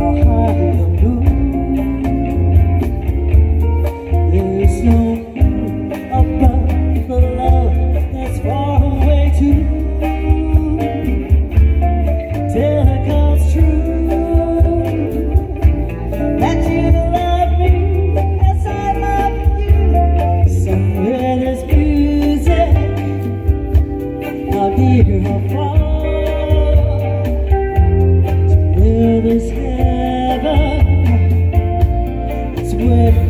Thank you. with